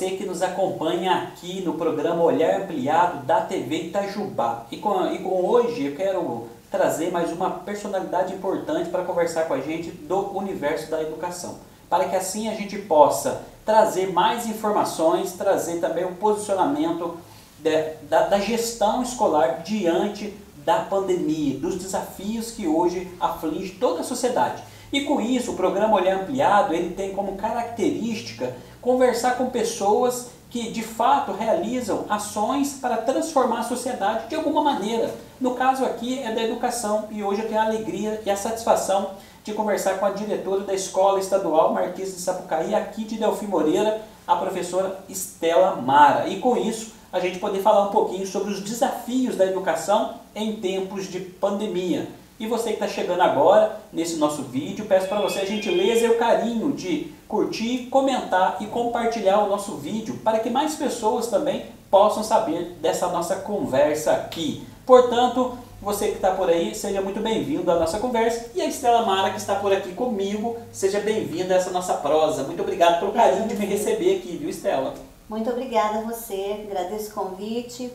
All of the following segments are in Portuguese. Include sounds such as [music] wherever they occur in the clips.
Você que nos acompanha aqui no programa Olhar Ampliado da TV Itajubá. E com, e com hoje eu quero trazer mais uma personalidade importante para conversar com a gente do universo da educação. Para que assim a gente possa trazer mais informações, trazer também o posicionamento de, da, da gestão escolar diante da pandemia, dos desafios que hoje aflige toda a sociedade. E com isso, o programa Olhar Ampliado ele tem como característica conversar com pessoas que de fato realizam ações para transformar a sociedade de alguma maneira. No caso aqui é da educação e hoje eu tenho a alegria e a satisfação de conversar com a diretora da Escola Estadual Marquês de Sapucaí, aqui de Delfim Moreira, a professora Estela Mara. E com isso, a gente poder falar um pouquinho sobre os desafios da educação em tempos de pandemia. E você que está chegando agora nesse nosso vídeo, peço para você a gentileza e o carinho de curtir, comentar e compartilhar o nosso vídeo para que mais pessoas também possam saber dessa nossa conversa aqui. Portanto, você que está por aí, seja muito bem-vindo à nossa conversa. E a Estela Mara, que está por aqui comigo, seja bem-vinda a essa nossa prosa. Muito obrigado pelo carinho de me receber aqui, viu, Estela? Muito obrigada a você, agradeço o convite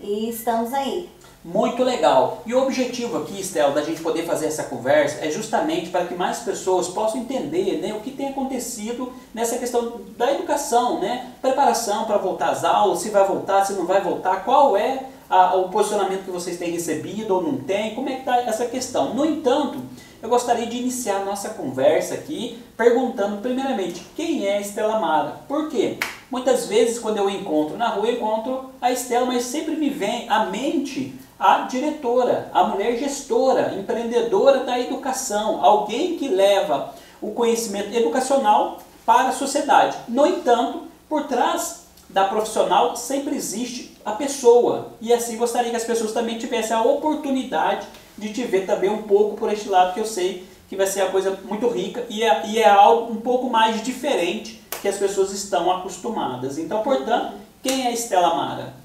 e estamos aí. Muito legal. E o objetivo aqui, Estela, da gente poder fazer essa conversa é justamente para que mais pessoas possam entender né, o que tem acontecido nessa questão da educação, né? Preparação para voltar às aulas, se vai voltar, se não vai voltar, qual é a, o posicionamento que vocês têm recebido ou não tem, como é que está essa questão. No entanto, eu gostaria de iniciar a nossa conversa aqui perguntando primeiramente quem é Estela Mara. Por quê? Muitas vezes quando eu encontro na rua, eu encontro a Estela, mas sempre me vem à mente a diretora, a mulher gestora, empreendedora da educação, alguém que leva o conhecimento educacional para a sociedade. No entanto, por trás da profissional sempre existe a pessoa. E assim gostaria que as pessoas também tivessem a oportunidade de te ver também um pouco por este lado, que eu sei que vai ser a coisa muito rica e é, e é algo um pouco mais diferente que as pessoas estão acostumadas. Então, portanto, quem é Estela Mara?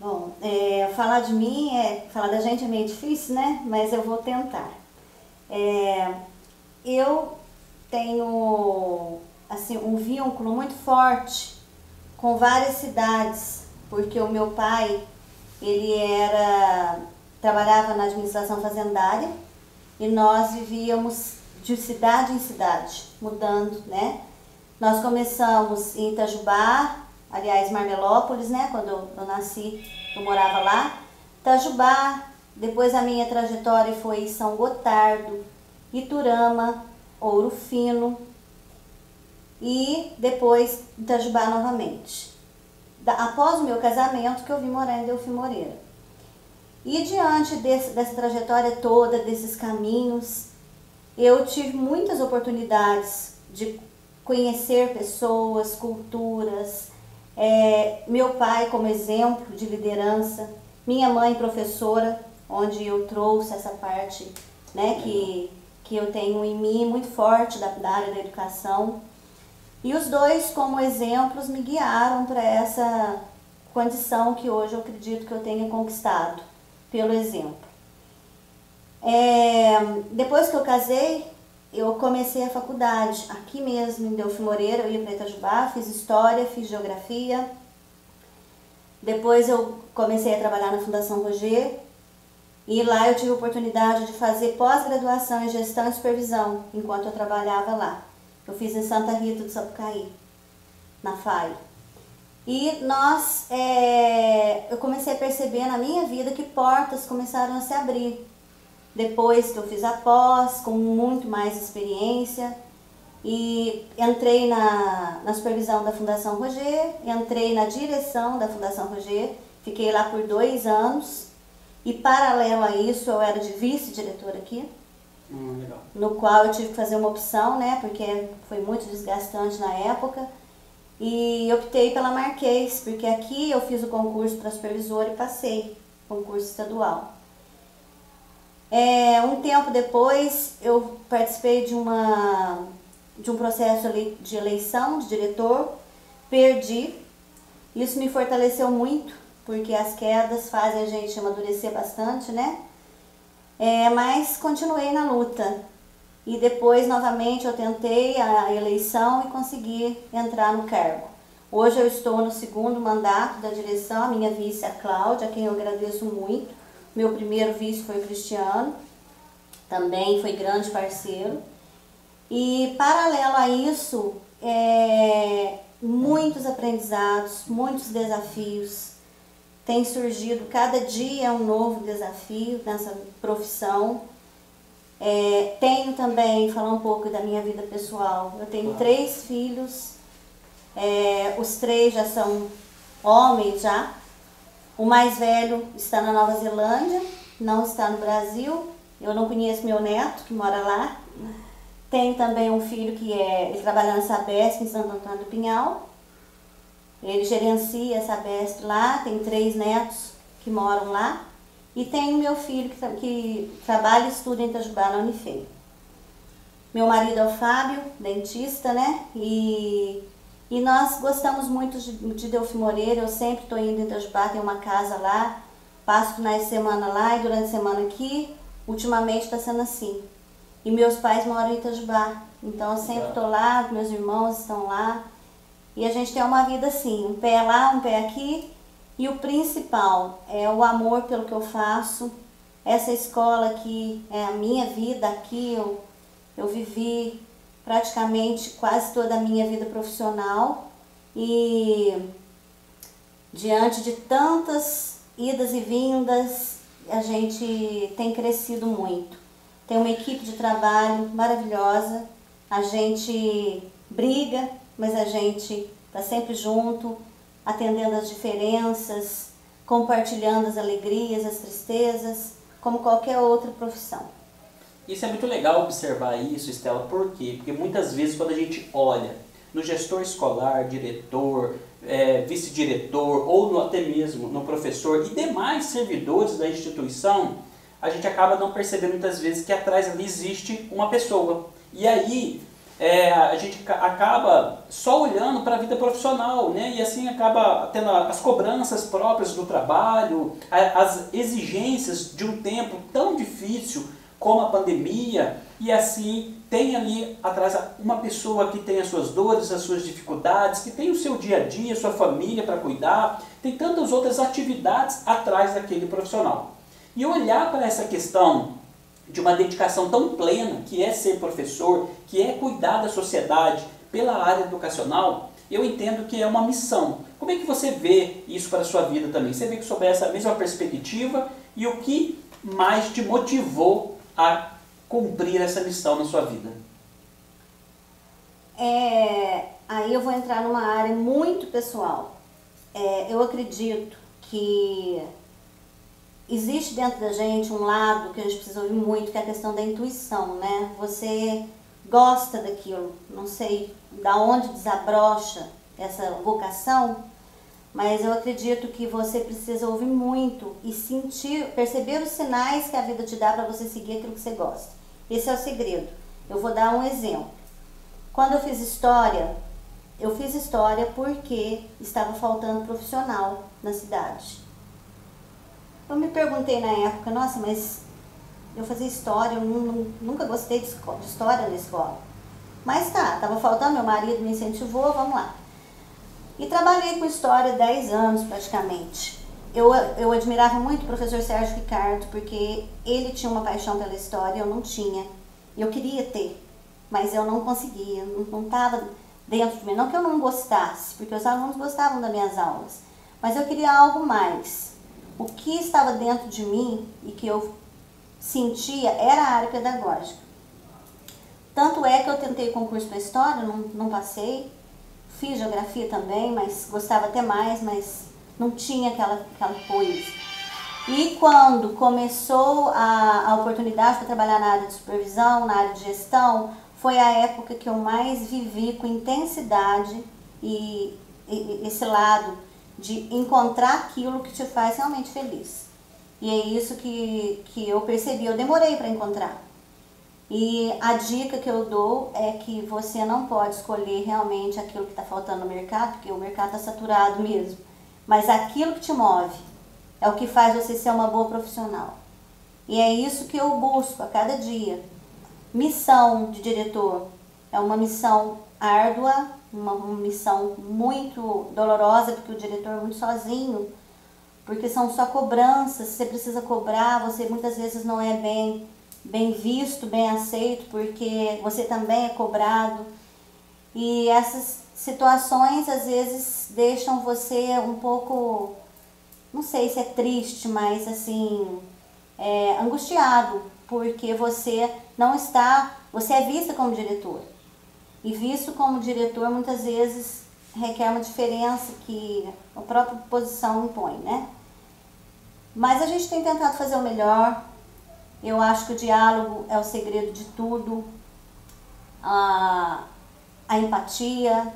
Bom, é, falar de mim, é, falar da gente é meio difícil, né? Mas eu vou tentar. É, eu tenho assim um vínculo muito forte com várias cidades, porque o meu pai ele era trabalhava na administração fazendária e nós vivíamos de cidade em cidade, mudando, né? Nós começamos em Itajubá, aliás, Marmelópolis, né? Quando eu, eu nasci, eu morava lá. Itajubá, depois a minha trajetória foi São Gotardo, Iturama, Ouro Fino e depois Itajubá novamente. Da, após o meu casamento que eu vim morar em Delfim Moreira. E diante desse, dessa trajetória toda, desses caminhos, eu tive muitas oportunidades de conhecer pessoas, culturas, é, meu pai como exemplo de liderança, minha mãe professora, onde eu trouxe essa parte né, que, que eu tenho em mim muito forte da, da área da educação. E os dois, como exemplos, me guiaram para essa condição que hoje eu acredito que eu tenha conquistado pelo exemplo. É, depois que eu casei, eu comecei a faculdade aqui mesmo em Delfim Moreira, eu ia para Itajubá, fiz História, fiz Geografia. Depois eu comecei a trabalhar na Fundação Roger e lá eu tive a oportunidade de fazer pós-graduação em Gestão e Supervisão enquanto eu trabalhava lá. Eu fiz em Santa Rita do Sapucaí, na FAI. E nós, é, eu comecei a perceber na minha vida que portas começaram a se abrir. Depois que eu fiz a pós, com muito mais experiência, e entrei na, na supervisão da Fundação Roger, entrei na direção da Fundação Roger, fiquei lá por dois anos, e paralelo a isso eu era de vice-diretora aqui, hum, no qual eu tive que fazer uma opção, né, porque foi muito desgastante na época, e optei pela Marquês, porque aqui eu fiz o concurso para supervisor e passei, concurso estadual. É, um tempo depois eu participei de, uma, de um processo de eleição de diretor, perdi. Isso me fortaleceu muito, porque as quedas fazem a gente amadurecer bastante, né? É, mas continuei na luta. e depois novamente eu tentei a eleição e consegui entrar no cargo. Hoje eu estou no segundo mandato da direção, a minha vice, a Cláudia, a quem eu agradeço muito. Meu primeiro vice foi o Cristiano, também foi grande parceiro. E paralelo a isso, é, muitos aprendizados, muitos desafios. Tem surgido cada dia um novo desafio nessa profissão. É, tenho também, falar um pouco da minha vida pessoal, eu tenho três filhos, é, os três já são homens já. O mais velho está na Nova Zelândia, não está no Brasil. Eu não conheço meu neto, que mora lá. Tenho também um filho que é, ele trabalha na Sabesp em Santo Antônio do Pinhal. Ele gerencia a Sabesp lá, tem três netos que moram lá. E tenho meu filho que, que trabalha e estuda em Itajubá, na Unifei. Meu marido é o Fábio, dentista, né? E, e nós gostamos muito de, de Delfim Moreira. Eu sempre estou indo em Itajubá, tem uma casa lá. Passo finais de semana lá e durante a semana aqui. Ultimamente está sendo assim. E meus pais moram em Itajubá. Então eu sempre estou lá, meus irmãos estão lá. E a gente tem uma vida assim, um pé lá, um pé aqui. E o principal é o amor pelo que eu faço. Essa escola aqui é a minha vida aqui. Eu, eu vivi praticamente quase toda a minha vida profissional. E diante de tantas idas e vindas, a gente tem crescido muito. Tem uma equipe de trabalho maravilhosa, a gente briga, mas a gente está sempre junto, atendendo as diferenças, compartilhando as alegrias, as tristezas, como qualquer outra profissão. Isso é muito legal observar isso, Estela, por quê? Porque muitas vezes quando a gente olha no gestor escolar, diretor, é, vice-diretor ou no, até mesmo no professor e demais servidores da instituição, a gente acaba não percebendo muitas vezes que atrás ali existe uma pessoa. E aí é, a gente acaba só olhando para a vida profissional, né? E assim acaba tendo as cobranças próprias do trabalho, as exigências de um tempo tão difícil como a pandemia, e assim tem ali atrás uma pessoa que tem as suas dores, as suas dificuldades, que tem o seu dia a dia, sua família para cuidar, tem tantas outras atividades atrás daquele profissional. E olhar para essa questão de uma dedicação tão plena, que é ser professor, que é cuidar da sociedade pela área educacional, eu entendo que é uma missão. Como é que você vê isso para a sua vida também? Você vê que sob essa mesma perspectiva e o que mais te motivou a cumprir essa missão na sua vida? É, aí eu vou entrar numa área muito pessoal. É, eu acredito que existe dentro da gente um lado que a gente precisa ouvir muito, que é a questão da intuição, né? Você gosta daquilo, não sei da onde desabrocha essa vocação, mas eu acredito que você precisa ouvir muito e sentir, perceber os sinais que a vida te dá para você seguir aquilo que você gosta. Esse é o segredo. Eu vou dar um exemplo. Quando eu fiz história, eu fiz história porque estava faltando profissional na cidade. Eu me perguntei na época, nossa, mas eu fazia história, eu nunca gostei de, história na escola. Mas tá, tava faltando, meu marido me incentivou, vamos lá. E trabalhei com história 10 anos praticamente. Eu, eu admirava muito o professor Sérgio Ricardo, porque ele tinha uma paixão pela história, eu não tinha. Eu queria ter, mas eu não conseguia, não estava dentro de mim. Não que eu não gostasse, porque os alunos gostavam das minhas aulas, mas eu queria algo mais o que estava dentro de mim e que eu sentia era a área pedagógica. Tanto é que eu tentei concurso para História, não, não passei. Fiz Geografia também, mas gostava até mais, mas não tinha aquela, aquela coisa. E quando começou a, a oportunidade para trabalhar na área de supervisão, na área de gestão, foi a época que eu mais vivi com intensidade e, e esse lado de encontrar aquilo que te faz realmente feliz. E é isso que, que eu percebi, eu demorei para encontrar. E a dica que eu dou é que você não pode escolher realmente aquilo que está faltando no mercado, porque o mercado está saturado mesmo. Mas aquilo que te move é o que faz você ser uma boa profissional. E é isso que eu busco a cada dia. missão de diretor é uma missão árdua, uma, missão muito dolorosa, porque o diretor é muito sozinho, porque são só cobranças, você precisa cobrar, você muitas vezes não é bem, bem visto, bem aceito, porque você também é cobrado. E essas situações às vezes deixam você um pouco, não sei se é triste, mas assim, é, angustiado, porque você não está, você é vista como diretor. E visto como diretor muitas vezes requer uma diferença que a própria posição impõe, né? Mas a gente tem tentado fazer o melhor. Eu acho que o diálogo é o segredo de tudo. A, a empatia,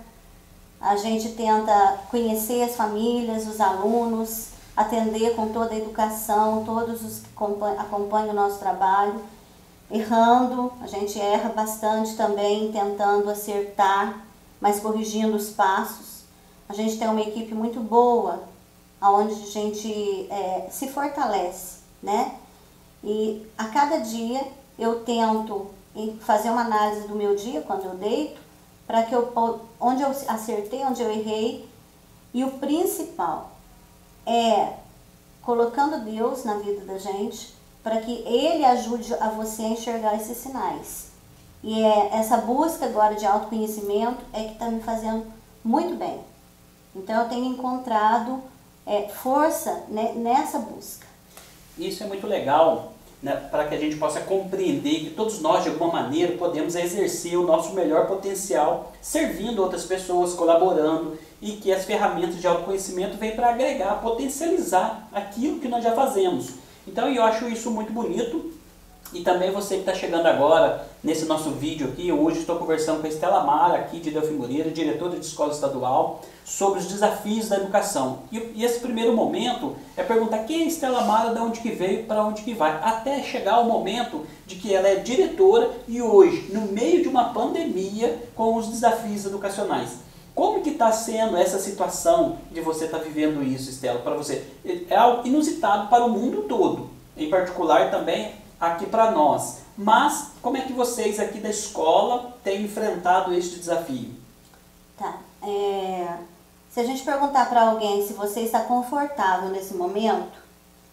a gente tenta conhecer as famílias, os alunos, atender com toda a educação, todos os que acompanham o nosso trabalho, errando, a gente erra bastante também, tentando acertar, mas corrigindo os passos. A gente tem uma equipe muito boa, onde a gente é, se fortalece, né? E a cada dia eu tento fazer uma análise do meu dia quando eu deito, para que eu onde eu acertei, onde eu errei, e o principal é colocando Deus na vida da gente para que Ele ajude a você a enxergar esses sinais. E é essa busca agora de autoconhecimento é que está me fazendo muito bem. Então eu tenho encontrado é, força né, nessa busca. Isso é muito legal, né, para que a gente possa compreender que todos nós, de alguma maneira, podemos exercer o nosso melhor potencial servindo outras pessoas, colaborando e que as ferramentas de autoconhecimento vêm para agregar, potencializar aquilo que nós já fazemos. Então eu acho isso muito bonito e também você que está chegando agora nesse nosso vídeo aqui, hoje estou conversando com a Estela Mara, aqui de Delfim Moreira, diretora de escola estadual, sobre os desafios da educação. E, e, esse primeiro momento é perguntar quem é a Estela Mara, de onde que veio, para onde que vai, até chegar o momento de que ela é diretora e hoje, no meio de uma pandemia, com os desafios educacionais. Como que está sendo essa situação de você estar tá vivendo isso, Estela, para você? É algo inusitado para o mundo todo, em particular também aqui para nós. Mas como é que vocês aqui da escola têm enfrentado este desafio? Tá. É, se a gente perguntar para alguém se você está confortável nesse momento,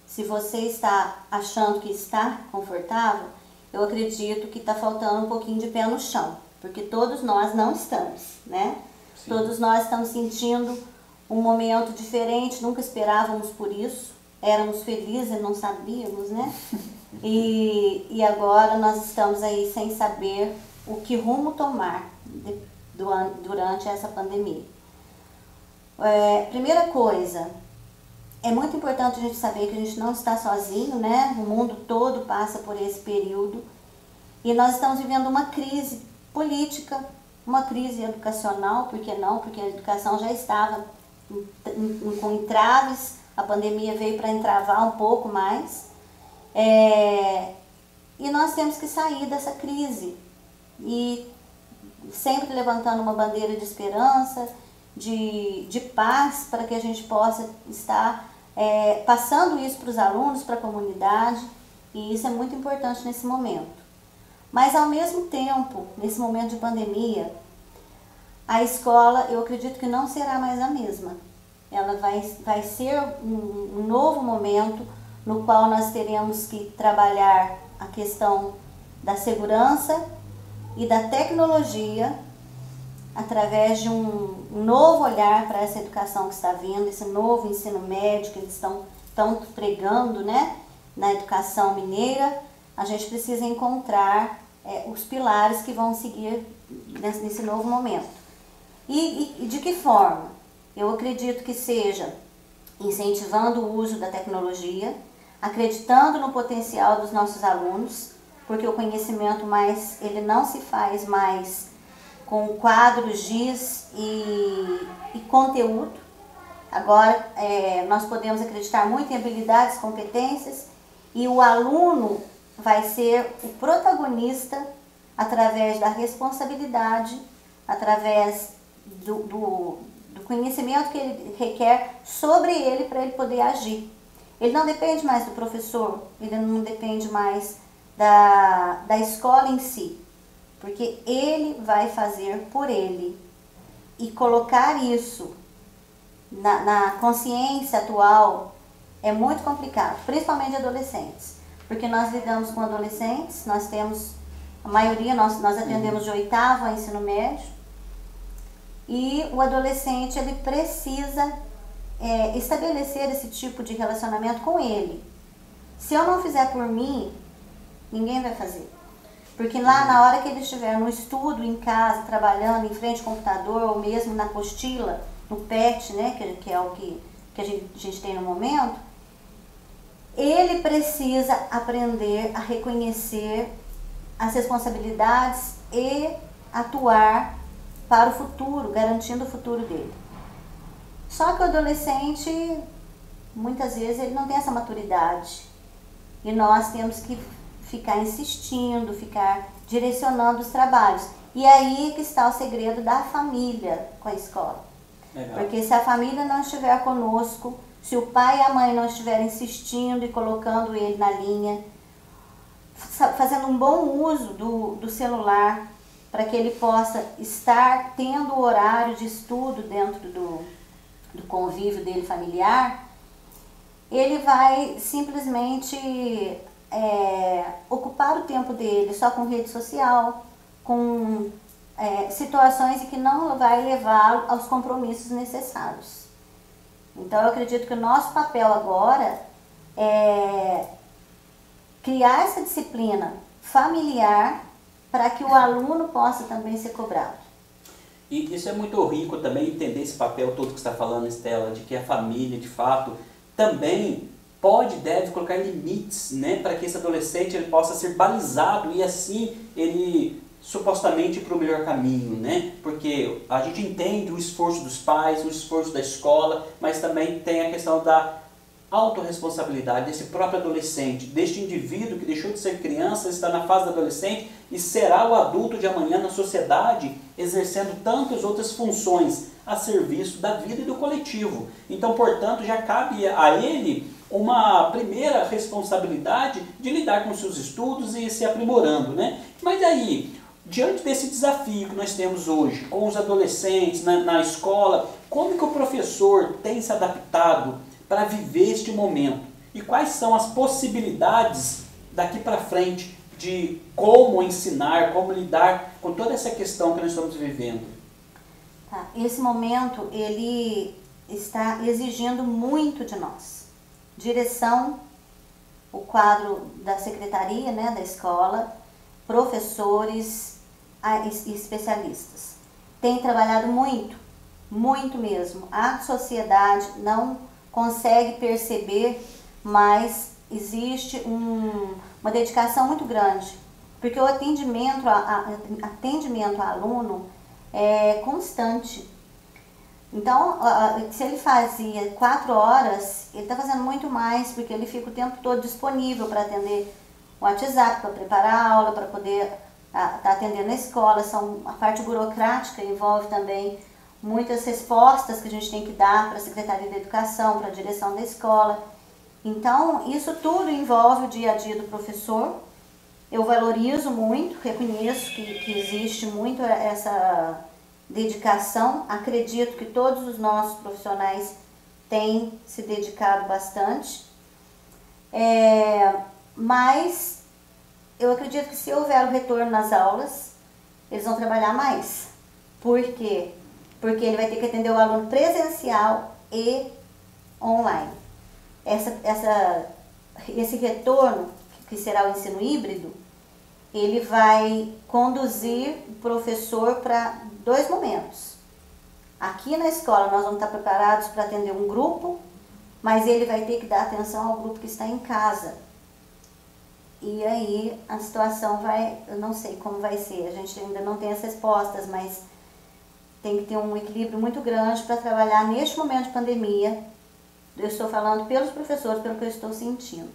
se você está achando que está confortável, eu acredito que está faltando um pouquinho de pé no chão, porque todos nós não estamos, né? Sim. Todos nós estamos sentindo um momento diferente, nunca esperávamos por isso, éramos felizes e não sabíamos, né? [laughs] E, e agora nós estamos aí sem saber o que rumo tomar de, durante essa pandemia. É, primeira coisa, é muito importante a gente saber que a gente não está sozinho, né? O mundo todo passa por esse período e nós estamos vivendo uma crise política, uma crise educacional, por que não? Porque a educação já estava com entraves, a pandemia veio para entravar um pouco mais. É, e nós temos que sair dessa crise e sempre levantando uma bandeira de esperança, de, de paz, para que a gente possa estar é, passando isso para os alunos, para a comunidade, e isso é muito importante nesse momento. Mas ao mesmo tempo, nesse momento de pandemia, a escola eu acredito que não será mais a mesma. Ela vai, vai ser um, um novo momento no qual nós teremos que trabalhar a questão da segurança e da tecnologia através de um novo olhar para essa educação que está vindo, esse novo ensino médio que eles estão, estão pregando né, na educação mineira, a gente precisa encontrar é, os pilares que vão seguir nesse, nesse novo momento. E, e, e de que forma? Eu acredito que seja incentivando o uso da tecnologia, acreditando no potencial dos nossos alunos, porque o conhecimento mais ele não se faz mais com quadros, giz e, e conteúdo. Agora é, nós podemos acreditar muito em habilidades, competências e o aluno vai ser o protagonista através da responsabilidade, através do, do, do conhecimento que ele requer sobre ele para ele poder agir. Ele não depende mais do professor, ele não depende mais da, da escola em si, porque ele vai fazer por ele. E colocar isso na, na consciência atual é muito complicado, principalmente adolescentes, porque nós lidamos com adolescentes, nós temos, a maioria, nós, nós atendemos de oitavo a ensino médio, e o adolescente ele precisa é, estabelecer esse tipo de relacionamento com ele. Se eu não fizer por mim, ninguém vai fazer. Porque lá na hora que ele estiver no estudo, em casa, trabalhando em frente ao computador, ou mesmo na apostila, no PET, né, que, que é o que, que a, gente, a gente tem no momento, ele precisa aprender a reconhecer as responsabilidades e atuar para o futuro, garantindo o futuro dele. Só que o adolescente, muitas vezes, ele não tem essa maturidade. E nós temos que ficar insistindo, ficar direcionando os trabalhos. E aí que está o segredo da família com a escola. Legal. Porque se a família não estiver conosco, se o pai e a mãe não estiverem insistindo e colocando ele na linha, fazendo um bom uso do, do celular para que ele possa estar tendo o horário de estudo dentro do, do convívio dele familiar, ele vai simplesmente é, ocupar o tempo dele só com rede social, com é, situações em que não vai levá-lo aos compromissos necessários. Então eu acredito que o nosso papel agora é criar essa disciplina familiar para que o aluno possa também ser cobrado. E isso é muito rico também entender esse papel todo que está falando, Estela, de que a família, de fato, também pode, deve colocar limites, né, para que esse adolescente ele possa ser balizado e assim ele supostamente para o melhor caminho, né? Porque a gente entende o esforço dos pais, o esforço da escola, mas também tem a questão da autorresponsabilidade desse próprio adolescente, deste indivíduo que deixou de ser criança, está na fase do adolescente e será o adulto de amanhã na sociedade, exercendo tantas outras funções a serviço da vida e do coletivo. Então, portanto, já cabe a ele uma primeira responsabilidade de lidar com seus estudos e se aprimorando, né? Mas aí, diante desse desafio que nós temos hoje com os adolescentes na, na escola, como que o professor tem se adaptado para viver este momento? E quais são as possibilidades daqui para frente de como ensinar, como lidar com toda essa questão que nós estamos vivendo? Tá. Esse momento ele está exigindo muito de nós. Direção, o quadro da secretaria, né, da escola, professores especialistas. Tem trabalhado muito, muito mesmo. A sociedade não consegue perceber, mas existe um, uma dedicação muito grande, porque o atendimento a, a, atendimento a aluno é constante. Então, se ele fazia quatro horas, ele está fazendo muito mais, porque ele fica o tempo todo disponível para atender o WhatsApp, para preparar a aula, para poder estar tá atendendo a escola. São, a parte burocrática envolve também muitas respostas que a gente tem que dar para a Secretaria da Educação, para a direção da escola. Então, isso tudo envolve o dia a dia do professor. Eu valorizo muito, reconheço que, que existe muito essa dedicação. Acredito que todos os nossos profissionais têm se dedicado bastante. É, mas eu acredito que se houver o retorno nas aulas, eles vão trabalhar mais. Por quê? Porque ele vai ter que atender o aluno presencial e online. Essa, essa, esse retorno, que será o ensino híbrido, ele vai conduzir o professor para dois momentos. Aqui na escola nós vamos estar preparados para atender um grupo, mas ele vai ter que dar atenção ao grupo que está em casa. E aí a situação vai, eu não sei como vai ser, a gente ainda não tem as respostas, mas tem que ter um equilíbrio muito grande para trabalhar neste momento de pandemia. Eu estou falando pelos professores, pelo que eu estou sentindo.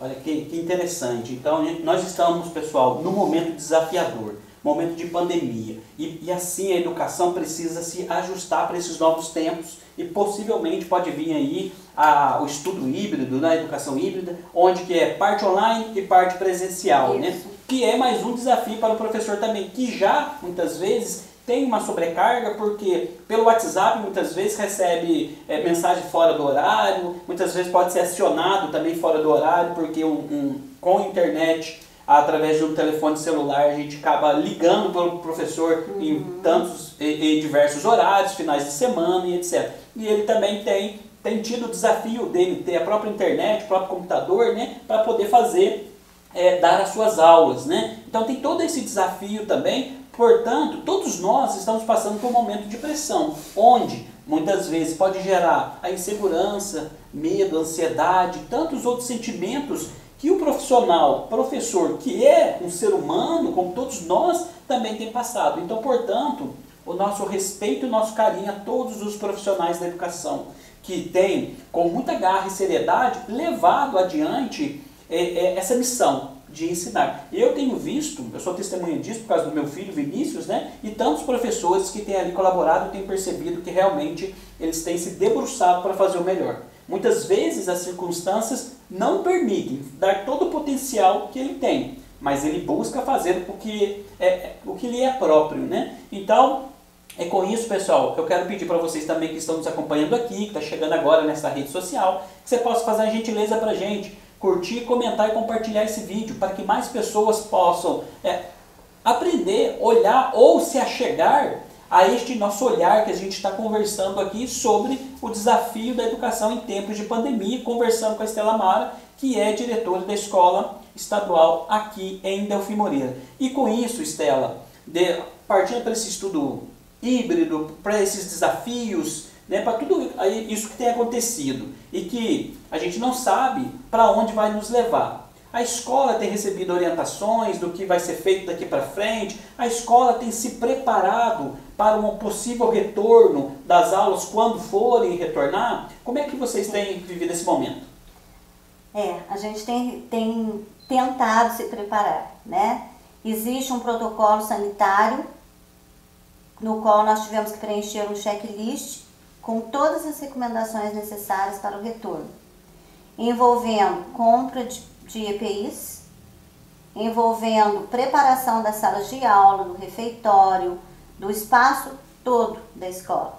Olha que, que interessante. Então, nós estamos, pessoal, num momento desafiador. momento de pandemia. E, e assim a educação precisa se ajustar para esses novos tempos e possivelmente pode vir aí a, o estudo híbrido, na né, educação híbrida, onde que é parte online e parte presencial, né? Que é mais um desafio para o professor também, que já muitas vezes tem uma sobrecarga porque pelo WhatsApp muitas vezes recebe é, mensagem fora do horário, muitas vezes pode ser acionado também fora do horário porque um, um, com internet através de um telefone celular a gente acaba ligando para o professor uhum. em tantos e, diversos horários, finais de semana e etc. E ele também tem, tem tido o desafio dele ter a própria internet, o próprio computador, né, para poder fazer é, dar as suas aulas, né? Então tem todo esse desafio também Portanto, todos nós estamos passando por um momento de pressão, onde muitas vezes pode gerar a insegurança, medo, ansiedade, tantos outros sentimentos que o profissional, professor, que é um ser humano, como todos nós, também tem passado. Então, portanto, o nosso respeito e o nosso carinho a todos os profissionais da educação que têm, com muita garra e seriedade, levado adiante é, é, essa missão de ensinar. Eu tenho visto, eu sou testemunha disso por causa do meu filho Vinícius, né? E tantos professores que têm ali colaborado têm percebido que realmente eles têm se debruçado para fazer o melhor. Muitas vezes as circunstâncias não permitem dar todo o potencial que ele tem, mas ele busca fazer o que é, o que lhe é próprio, né? Então, é com isso, pessoal, eu quero pedir para vocês também que estão nos acompanhando aqui, que está chegando agora nessa rede social, que você possa fazer a gentileza para a gente curtir, comentar e compartilhar esse vídeo para que mais pessoas possam é, aprender, olhar ou se achegar a este nosso olhar que a gente está conversando aqui sobre o desafio da educação em tempos de pandemia, conversando com a Estela Mara, que é diretora da escola estadual aqui em Delfim Moreira. E com isso, Estela, de, partindo para esse estudo híbrido, para esses desafios, né, para tudo isso que tem acontecido e que a gente não sabe para onde vai nos levar. A escola tem recebido orientações do que vai ser feito daqui para frente, a escola tem se preparado para um possível retorno das aulas quando forem retornar. Como é que vocês têm vivido esse momento? É, a gente tem, tem tentado se preparar, né? Existe um protocolo sanitário no qual nós tivemos que preencher um checklist com todas as recomendações necessárias para o retorno, envolvendo compra de, EPIs, envolvendo preparação das salas de aula, do refeitório, do espaço todo da escola.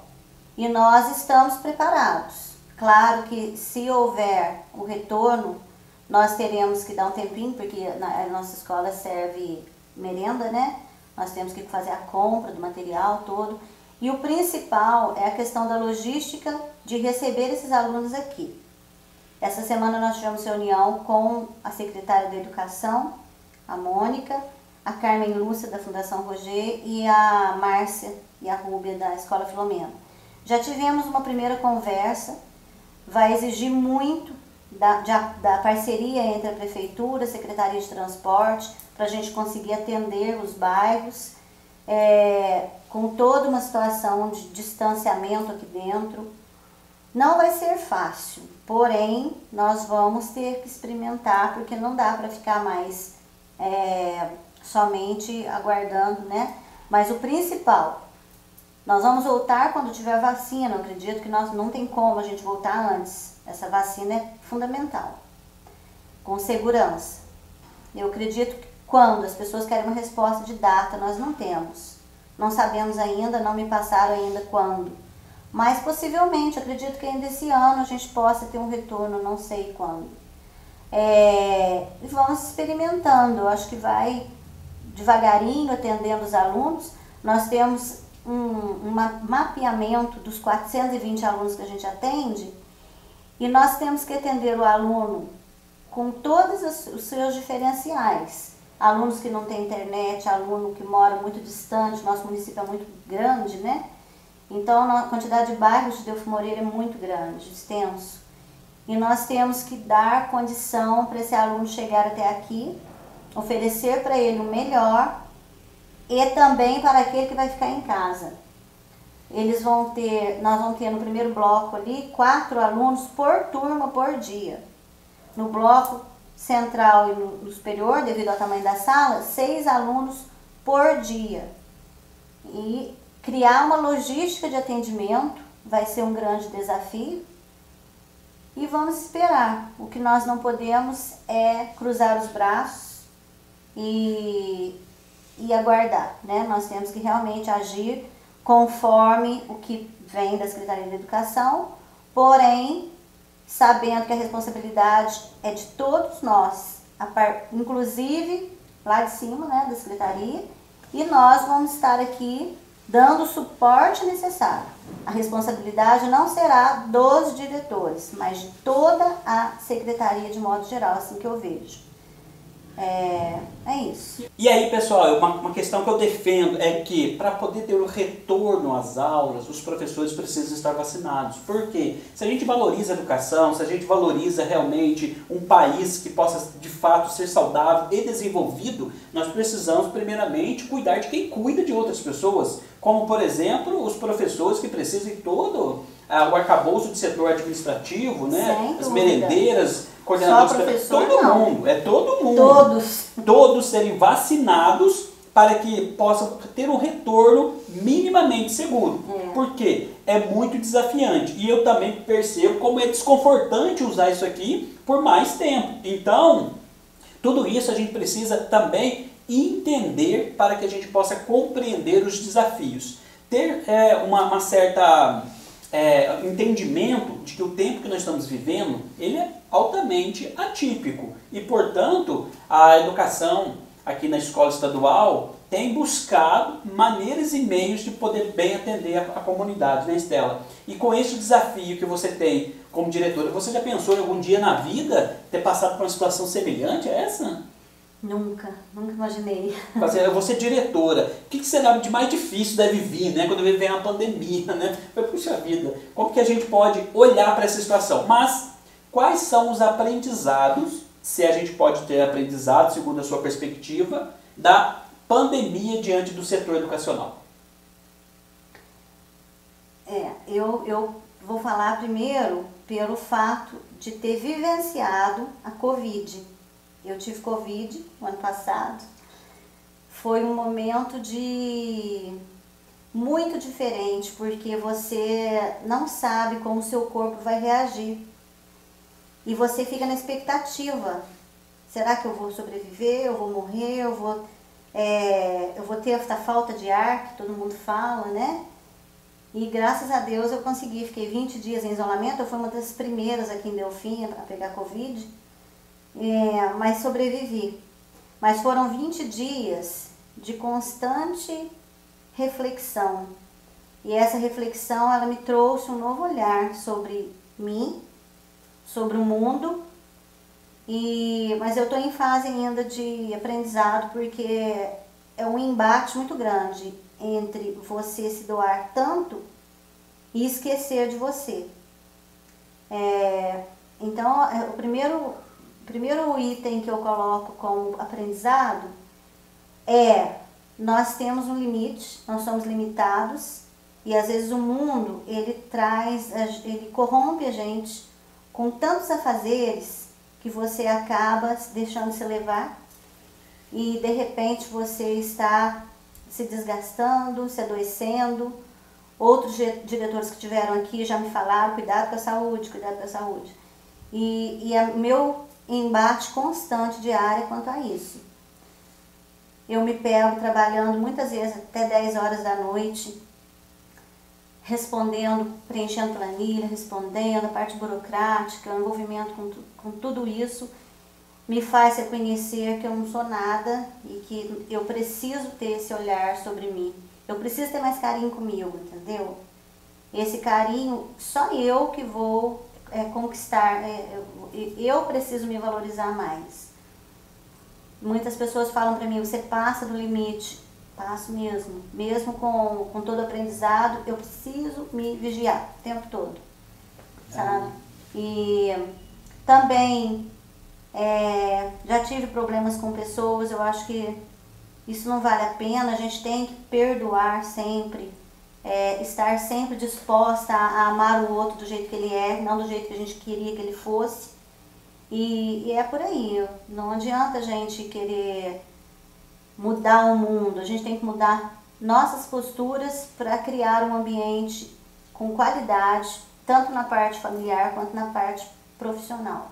E nós estamos preparados. Claro que se houver o retorno, nós teremos que dar um tempinho, porque a nossa escola serve merenda, né? Nós temos que fazer a compra do material todo. E o principal é a questão da logística de receber esses alunos aqui. Essa semana nós tivemos reunião com a secretária da Educação, a Mônica, a Carmen Lúcia da Fundação Roger e a Márcia e a Rúbia da Escola Filomena. Já tivemos uma primeira conversa, vai exigir muito da, da parceria entre a Prefeitura, a Secretaria de Transporte, para a gente conseguir atender os bairros. É, com toda uma situação de distanciamento aqui dentro. Não vai ser fácil, porém nós vamos ter que experimentar porque não dá para ficar mais é, somente aguardando, né? Mas o principal, nós vamos voltar quando tiver vacina. Eu acredito que nós não tem como a gente voltar antes. Essa vacina é fundamental, com segurança. Eu acredito que quando as pessoas querem uma resposta de data, nós não temos. Não sabemos ainda, não me passaram ainda quando. Mas possivelmente, acredito que ainda esse ano a gente possa ter um retorno, não sei quando. É, vamos experimentando, acho que vai devagarinho atendendo os alunos. Nós temos um, um mapeamento dos 420 alunos que a gente atende e nós temos que atender o aluno com todos os seus diferenciais alunos que não têm internet, aluno que mora muito distante, nosso município é muito grande, né? Então a quantidade de bairros de Delfim Moreira é muito grande, extenso. E nós temos que dar condição para esse aluno chegar até aqui, oferecer para ele o melhor e também para aquele que vai ficar em casa. Eles vão ter, nós vamos ter no primeiro bloco ali quatro alunos por turma por dia. No bloco central e no, superior, devido ao tamanho da sala, seis alunos por dia. E criar uma logística de atendimento vai ser um grande desafio. E vamos esperar. O que nós não podemos é cruzar os braços e, e aguardar. Né? Nós temos que realmente agir conforme o que vem da Secretaria de Educação, porém sabendo que a responsabilidade é de todos nós, inclusive lá de cima, né, da Secretaria, e nós vamos estar aqui dando o suporte necessário. A responsabilidade não será dos diretores, mas de toda a secretaria de modo geral, assim que eu vejo. É, é isso. E aí, pessoal, uma, uma questão que eu defendo é que para poder ter o retorno às aulas, os professores precisam estar vacinados. Por quê? Se a gente valoriza a educação, se a gente valoriza realmente um país que possa de fato ser saudável e desenvolvido, nós precisamos primeiramente cuidar de quem cuida de outras pessoas, como por exemplo os professores que precisam de todo ah, o arcabouço de setor administrativo, né? as merendeiras coordenadores, Só professor, todo não. mundo, é todo mundo. Todos. Todos serem vacinados para que possam ter um retorno minimamente seguro. É. Porque é muito desafiante. E eu também percebo como é desconfortante usar isso aqui por mais tempo. Então, tudo isso a gente precisa também entender para que a gente possa compreender os desafios. Ter é, uma, uma certa é, entendimento de que o tempo que nós estamos vivendo ele é altamente atípico e, portanto, a educação aqui na escola estadual tem buscado maneiras e meios de poder bem atender a, a comunidade, né, Estela? E com esse desafio que você tem como diretora, você já pensou em algum dia na vida ter passado por uma situação semelhante a essa? Nunca, nunca imaginei. Eu vou ser diretora. O que será de mais difícil deve vir, né? Quando vem a pandemia, [laughs] né? Foi, puxa vida, como que a gente pode olhar para essa situação? Mas, quais são os aprendizados, se a gente pode ter aprendizado, segundo a sua perspectiva, da pandemia diante do setor educacional? É, eu, eu vou falar primeiro pelo fato de ter vivenciado a Covid eu tive Covid no ano passado. Foi um momento de muito diferente, porque você não sabe como o seu corpo vai reagir. E você fica na expectativa. Será que eu vou sobreviver? Eu vou morrer? Eu vou, é, eu vou ter essa falta de ar que todo mundo fala, né? E graças a Deus eu consegui, fiquei 20 dias em isolamento. Eu fui uma das primeiras aqui em Delfim a pegar Covid é, mas sobrevivi. Mas foram 20 dias de constante reflexão. E essa reflexão ela me trouxe um novo olhar sobre mim, sobre o mundo. E, mas eu estou em fase ainda de aprendizado porque é um embate muito grande entre você se doar tanto e esquecer de você. É, então, é, o primeiro primeiro item que eu coloco como aprendizado é nós temos um limite, nós somos limitados e às vezes o mundo ele traz, ele corrompe a gente com tantos afazeres que você acaba deixando se levar e de repente você está se desgastando, se adoecendo. Outros diretores que tiveram aqui já me falaram, cuidado com a saúde, cuidado com a saúde. E, e a, meu embate constante diário quanto a isso. Eu me pego trabalhando muitas vezes até 10 horas da noite, respondendo, preenchendo planilha, respondendo, a parte burocrática, envolvimento com, com tudo isso, me faz reconhecer que eu não sou nada e que eu preciso ter esse olhar sobre mim. Eu preciso ter mais carinho comigo, entendeu? Esse carinho, só eu que vou é, conquistar, é, eu, eu preciso me valorizar mais. Muitas pessoas falam para mim, você passa do limite. Passo mesmo. Mesmo com, com todo aprendizado, eu preciso me vigiar o tempo todo. Sabe? E também é, já tive problemas com pessoas, eu acho que isso não vale a pena, a gente tem que perdoar sempre é, estar sempre disposta a, amar o outro do jeito que ele é, não do jeito que a gente queria que ele fosse. E, e é por aí, não adianta a gente querer mudar o mundo, a gente tem que mudar nossas posturas para criar um ambiente com qualidade, tanto na parte familiar quanto na parte profissional.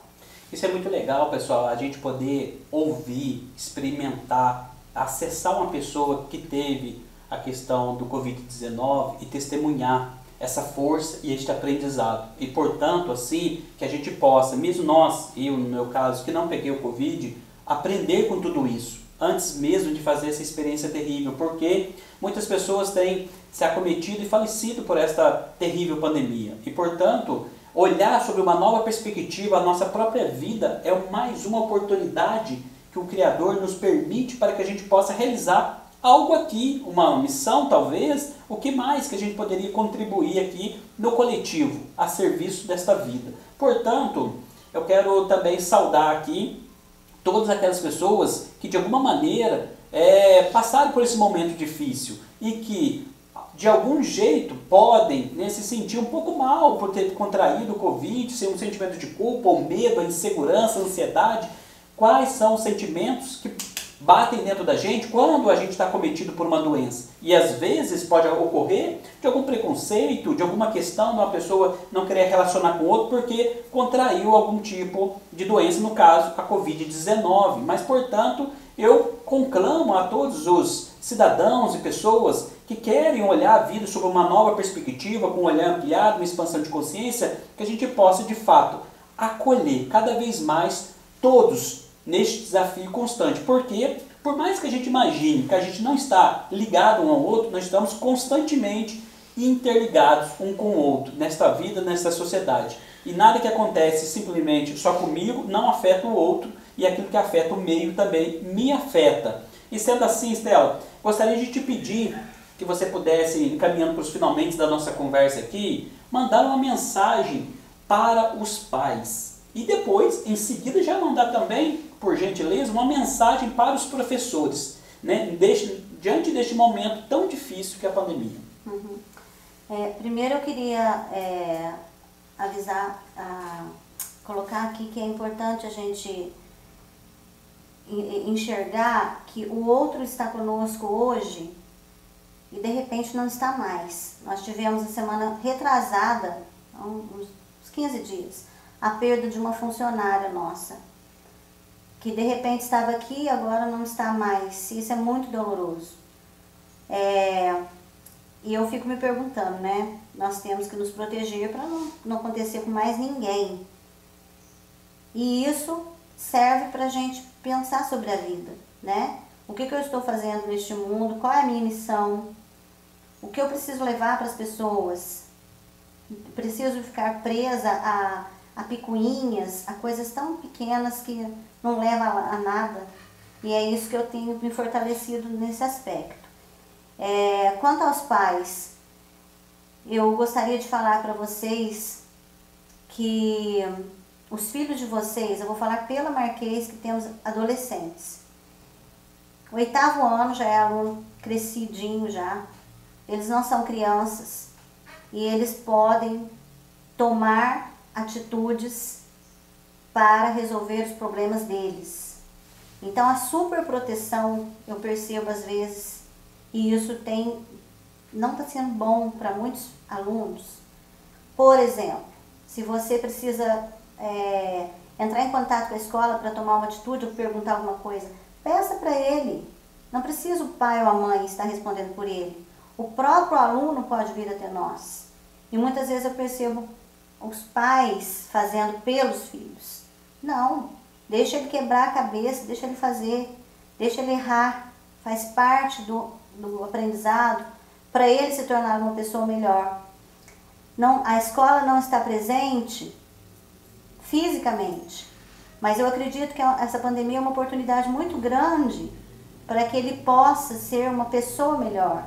Isso é muito legal, pessoal, a gente poder ouvir, experimentar, acessar uma pessoa que teve a questão do Covid-19 e testemunhar essa força e este aprendizado. E portanto, assim, que a gente possa, mesmo nós, eu no meu caso, que não peguei o Covid, aprender com tudo isso, antes mesmo de fazer essa experiência terrível, porque muitas pessoas têm se acometido e falecido por esta terrível pandemia. E portanto, olhar sobre uma nova perspectiva a nossa própria vida é mais uma oportunidade que o Criador nos permite para que a gente possa realizar algo aqui, uma missão talvez, o que mais que a gente poderia contribuir aqui no coletivo, a serviço desta vida. Portanto, eu quero também saudar aqui todas aquelas pessoas que de alguma maneira é, passaram por esse momento difícil e que de algum jeito podem né, se sentir um pouco mal por ter contraído o Covid, ser um sentimento de culpa, ou medo, a insegurança, a ansiedade. Quais são os sentimentos que batem dentro da gente quando a gente está cometido por uma doença. E às vezes pode ocorrer de algum preconceito, de alguma questão de uma pessoa não querer relacionar com outro porque contraiu algum tipo de doença, no caso a Covid-19. Mas, portanto, eu conclamo a todos os cidadãos e pessoas que querem olhar a vida sob uma nova perspectiva, com um olhar ampliado, uma expansão de consciência, que a gente possa de fato acolher cada vez mais todos neste desafio constante. Porque, por mais que a gente imagine que a gente não está ligado um ao outro, nós estamos constantemente interligados um com o outro, nesta vida, nesta sociedade. E nada que acontece simplesmente só comigo não afeta o outro, e aquilo que afeta o meio também me afeta. E sendo assim, Estela, gostaria de te pedir que você pudesse, encaminhando para os finalmente da nossa conversa aqui, mandar uma mensagem para os pais. E depois, em seguida, já mandar também por gentileza, uma mensagem para os professores, né, diante deste momento tão difícil que é a pandemia. Uhum. É, primeiro eu queria é, avisar, a, colocar aqui que é importante a gente enxergar que o outro está conosco hoje e de repente não está mais. Nós tivemos a semana retrasada, uns 15 dias, a perda de uma funcionária nossa que de repente estava aqui e agora não está mais. Isso é muito doloroso. É, e eu fico me perguntando, né? Nós temos que nos proteger para não, não acontecer com mais ninguém. E isso serve para a gente pensar sobre a vida, né? O que, que eu estou fazendo neste mundo? Qual é a minha missão? O que eu preciso levar para as pessoas? Preciso ficar presa a, a picuinhas, a coisas tão pequenas que não leva a nada. E é isso que eu tenho me fortalecido nesse aspecto. É, quanto aos pais, eu gostaria de falar para vocês que os filhos de vocês, eu vou falar pela Marquês que temos adolescentes. O oitavo ano já é aluno crescidinho já. Eles não são crianças e eles podem tomar atitudes para resolver os problemas deles. Então a superproteção eu percebo às vezes e isso tem não está sendo bom para muitos alunos. Por exemplo, se você precisa é, entrar em contato com a escola para tomar uma atitude ou perguntar alguma coisa, peça para ele. Não precisa o pai ou a mãe estar respondendo por ele. O próprio aluno pode vir até nós. E muitas vezes eu percebo os pais fazendo pelos filhos. Não, deixa ele quebrar a cabeça, deixa ele fazer, deixa ele errar, faz parte do, do aprendizado para ele se tornar uma pessoa melhor. Não, a escola não está presente fisicamente, mas eu acredito que essa pandemia é uma oportunidade muito grande para que ele possa ser uma pessoa melhor.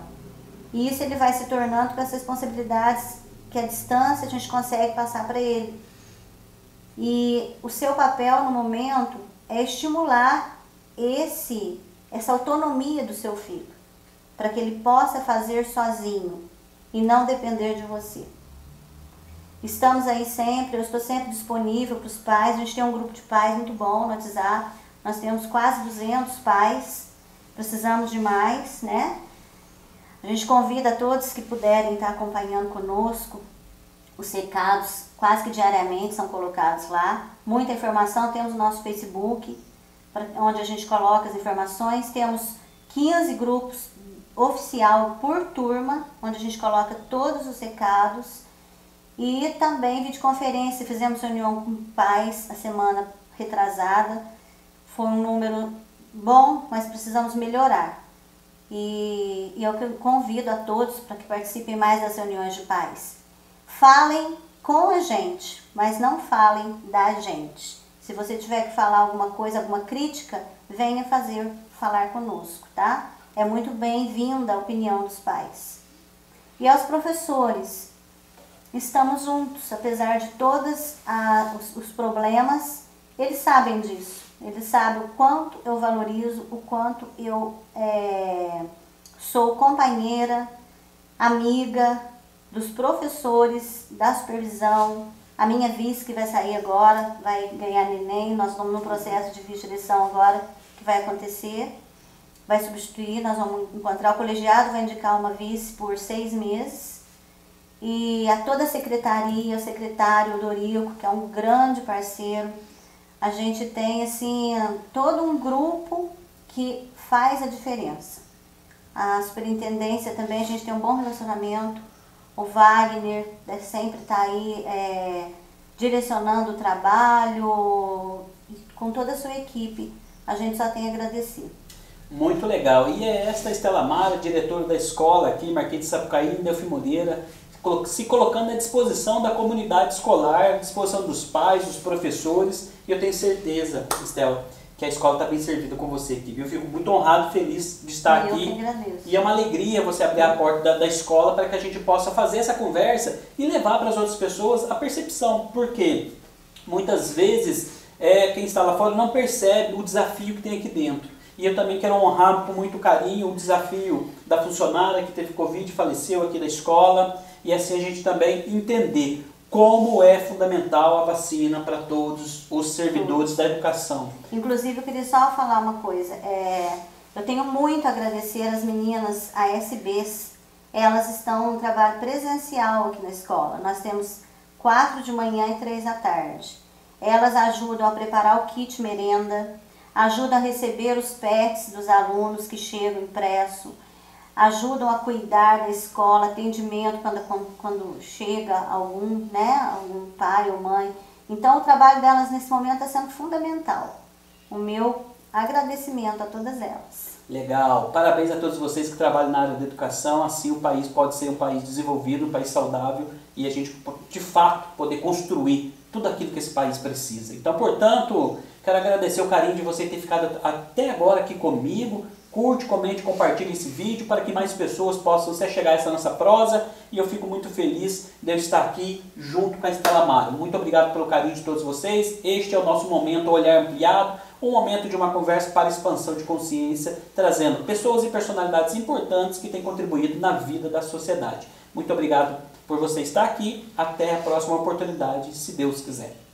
E isso ele vai se tornando com as responsabilidades que a distância a gente consegue passar para ele. E o seu papel no momento é estimular esse essa autonomia do seu filho, para que ele possa fazer sozinho e não depender de você. Estamos aí sempre, eu estou sempre disponível para os pais, a gente tem um grupo de pais muito bom no WhatsApp, nós temos quase 200 pais precisamos de mais, né? A gente convida todos que puderem estar acompanhando conosco. Os recados quase que diariamente são colocados lá. Muita informação, temos nosso Facebook, onde a gente coloca as informações. Temos 15 grupos oficial por turma, onde a gente coloca todos os recados. E também videoconferência, fizemos reunião com pais a semana retrasada. Foi um número bom, mas precisamos melhorar. E, e eu convido a todos para que participem mais das reuniões de pais. Falem com a gente, mas não falem da gente. Se você tiver que falar alguma coisa, alguma crítica, venha fazer falar conosco, tá? É muito bem-vinda a opinião dos pais. E aos professores, estamos juntos, apesar de todos os, os problemas, eles sabem disso. Eles sabem o quanto eu valorizo, o quanto eu é, sou companheira, amiga dos professores, da supervisão. A minha vice que vai sair agora, vai ganhar neném, nós estamos no processo de vice-direção agora que vai acontecer. Vai substituir, nós vamos encontrar o colegiado, vai indicar uma vice por seis meses. E a toda a secretaria, o secretário Dorico, que é um grande parceiro, a gente tem assim todo um grupo que faz a diferença. A superintendência também, a gente tem um bom relacionamento. O Wagner né, sempre está aí é, direcionando o trabalho, com toda a sua equipe. A gente só tem a agradecer. Muito legal. E é esta Estela Mara, diretora da escola aqui, Marquês de Sapucaí, Delfim Moreira, se colocando à disposição da comunidade escolar, à disposição dos pais, dos professores. E eu tenho certeza, Estela, que a escola está bem servida com você aqui. Eu fico muito honrado, feliz de estar eu aqui. Que e é uma alegria você abrir a porta da, da escola para que a gente possa fazer essa conversa e levar para as outras pessoas a percepção. Porque muitas vezes é, quem está lá fora não percebe o desafio que tem aqui dentro. E eu também quero honrar com muito carinho o desafio da funcionária que teve Covid e faleceu aqui da escola e assim a gente também entender como é fundamental a vacina para todos os servidores da educação. Inclusive, eu queria só falar uma coisa. É, eu tenho muito a agradecer as meninas ASBs. Elas estão no trabalho presencial aqui na escola. Nós temos quatro de manhã e três da tarde. Elas ajudam a preparar o kit merenda, ajudam a receber os pets dos alunos que chegam impresso, ajudam a cuidar da escola, atendimento quando, quando, chega algum, né, algum pai ou mãe. Então o trabalho delas nesse momento está sendo fundamental. O meu agradecimento a todas elas. Legal, parabéns a todos vocês que trabalham na área da educação, assim o país pode ser um país desenvolvido, um país saudável e a gente de fato poder construir tudo aquilo que esse país precisa. Então, portanto, quero agradecer o carinho de você ter ficado até agora aqui comigo, Curte, comente, compartilhe esse vídeo para que mais pessoas possam se chegar a essa nossa prosa e eu fico muito feliz de eu estar aqui junto com a Estela Mara. Muito obrigado pelo carinho de todos vocês. Este é o nosso momento Olhar Ampliado, um momento de uma conversa para expansão de consciência, trazendo pessoas e personalidades importantes que têm contribuído na vida da sociedade. Muito obrigado por você estar aqui. Até a próxima oportunidade, se Deus quiser.